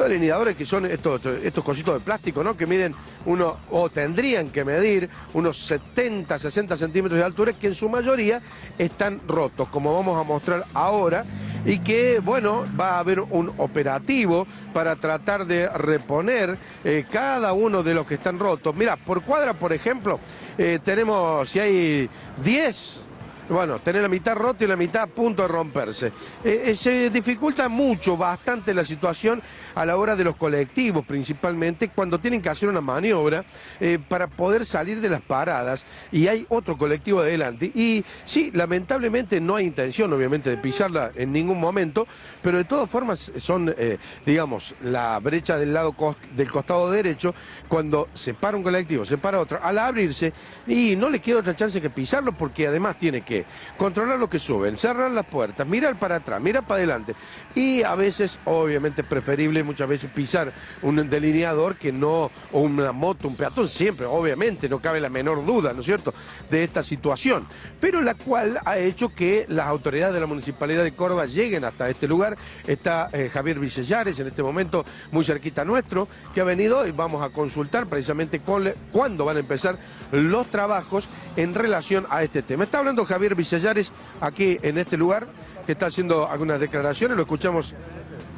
estos delineadores que son estos, cositos de plástico, ¿no? Que miden uno, o tendrían que medir unos 70, 60 centímetros de altura, que en su mayoría están rotos, como vamos a mostrar ahora y que, bueno, va a haber un operativo para tratar de reponer eh, cada uno de los que están rotos. Mira, por cuadra, por ejemplo, eh, tenemos, si hay 10 bueno, tener la mitad rota y la mitad a punto de romperse. Eh, se dificulta mucho, bastante la situación a la hora de los colectivos, principalmente cuando tienen que hacer una maniobra para poder salir de las paradas y hay otro colectivo adelante. Y sí, lamentablemente no hay intención, obviamente, de pisarla en ningún momento, pero de todas formas son, eh, digamos, la brecha del lado del costado derecho, cuando se para un colectivo, se para otro, al abrirse, y no le queda otra chance que pisarlo, porque además tiene que controlar lo que suben, cerrar las puertas, mirar para atrás, mirar para adelante, y a veces, obviamente, preferible muchas veces pisar un delineador que no, o una moto, un peatón, siempre, obviamente, no cabe la menor duda, ¿no es cierto?, de esta situación, pero la cual ha hecho que las autoridades de la Municipalidad de Córdoba lleguen hasta este lugar, Está eh, Javier Vicellares en este momento muy cerquita nuestro, que ha venido y vamos a consultar precisamente cuándo van a empezar los trabajos en relación a este tema. Está hablando Javier Vicellares aquí en este lugar, que está haciendo algunas declaraciones, lo escuchamos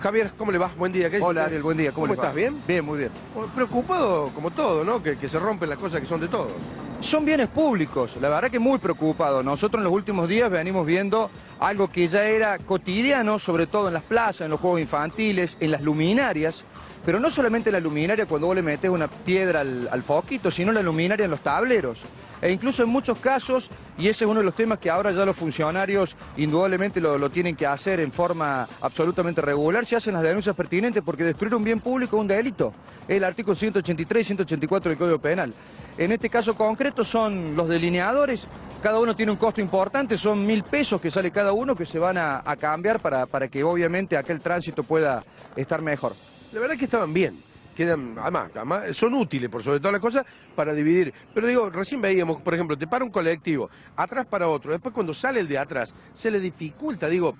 Javier, ¿cómo le va? Buen día. Hola, Ariel, buen día. ¿Cómo, estás? ¿Bien? Bien, muy bien. Preocupado como todo, ¿no? Que, que, se rompen las cosas que son de todos. Son bienes públicos, la verdad que muy preocupado. Nosotros en los últimos días venimos viendo algo que ya era cotidiano, sobre todo en las plazas, en los juegos infantiles, en las luminarias, pero no solamente la luminaria cuando vos le metes una piedra al, foquito, sino la luminaria en los tableros. E incluso en muchos casos, y ese es uno de los temas que ahora ya los funcionarios indudablemente lo, tienen que hacer en forma absolutamente regular, se hacen las denuncias pertinentes porque destruir un bien público es un delito. Es el artículo 183 y 184 del Código Penal. En este caso concreto son los delineadores, cada uno tiene un costo importante, son mil pesos que sale cada uno que se van a, cambiar para, para que obviamente aquel tránsito pueda estar mejor. La verdad es que estaban bien. Quedan, además, son útiles por sobre todas las cosas para dividir. Pero digo, recién veíamos, por ejemplo, te para un colectivo, atrás para otro, después cuando sale el de atrás, se le dificulta, digo,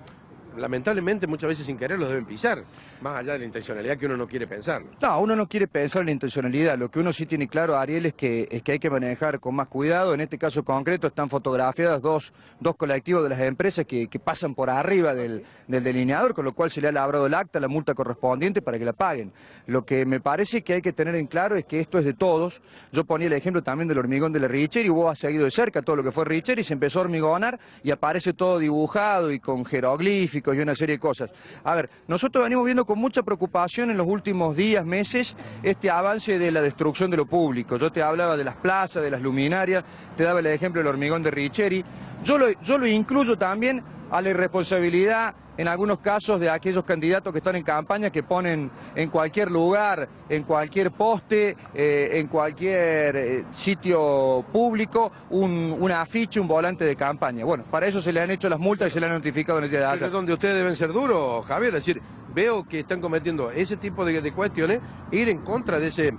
lamentablemente muchas veces sin querer los deben pisar, más allá de la intencionalidad que uno no quiere pensar. No, uno no quiere pensar en la intencionalidad, lo que uno sí tiene claro, Ariel, es que, es que hay que manejar con más cuidado, en este caso concreto están fotografiadas dos, dos colectivos de las empresas que, pasan por arriba del, delineador, con lo cual se le ha labrado el acta, la multa correspondiente para que la paguen. Lo que me parece que hay que tener en claro es que esto es de todos, yo ponía el ejemplo también del hormigón de la Richer y vos has seguido de cerca todo lo que fue Richer y se empezó a hormigonar y aparece todo dibujado y con jeroglíficos y una serie de cosas. A ver, nosotros venimos viendo con mucha preocupación en los últimos días, meses, este avance de la destrucción de lo público. Yo te hablaba de las plazas, de las luminarias, te daba el ejemplo del hormigón de Richeri. Yo lo, yo lo incluyo también a la irresponsabilidad en algunos casos de aquellos candidatos que están en campaña que ponen en cualquier lugar, en cualquier poste, eh, en cualquier eh, sitio público, un, afiche, un volante de campaña. Bueno, para eso se le han hecho las multas y se le han notificado en el día de ayer. es donde ustedes deben ser duros, Javier, es decir, veo que están cometiendo ese tipo de, de cuestiones, ir en contra de ese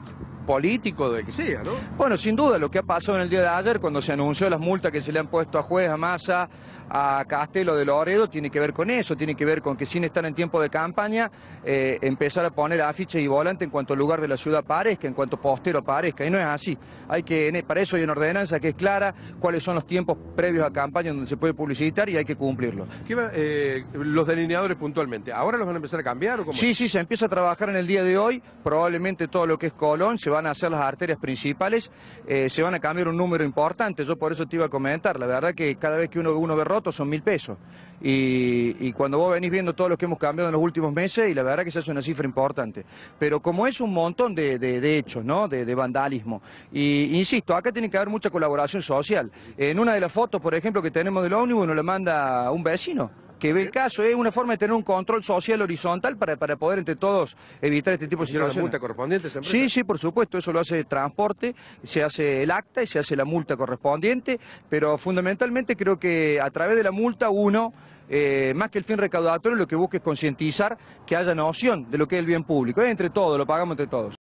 político, de que sea, ¿no? Bueno, sin duda, lo que ha pasado en el día de ayer, cuando se anunció las multas que se le han puesto a Juez, a Massa, a Castelo de Loredo, tiene que ver con eso, tiene que ver con que sin estar en tiempo de campaña, eh, empezar a poner afiche y volante en cuanto lugar de la ciudad aparezca, en cuanto postero aparezca, y no es así. Hay que, para eso hay una ordenanza que es clara, cuáles son los tiempos previos a campaña donde se puede publicitar y hay que cumplirlo. Eh, los delineadores puntualmente, ¿ahora los van a empezar a cambiar o cómo? Sí, sí, se empieza a trabajar en el día de hoy, probablemente todo lo que es Colón se van a hacer las arterias principales, eh, se van a cambiar un número importante, yo por eso te iba a comentar, la verdad que cada vez que uno, uno ve roto son mil pesos, y, cuando vos venís viendo todo lo que hemos cambiado en los últimos meses, y la verdad que se hace una cifra importante, pero como es un montón de, hechos, ¿no?, de, vandalismo, y insisto, acá tiene que haber mucha colaboración social, en una de las fotos, por ejemplo, que tenemos del ómnibus, nos la manda un vecino, que ve el caso, es una forma de tener un control social horizontal para, para poder entre todos evitar este tipo de situaciones. la multa correspondiente? Sí, sí, por supuesto, eso lo hace el transporte, se hace el acta y se hace la multa correspondiente, pero fundamentalmente creo que a través de la multa uno... Eh, más que el fin recaudatorio, lo que busca es concientizar que haya noción de lo que es el bien público. Es entre todos, lo pagamos entre todos.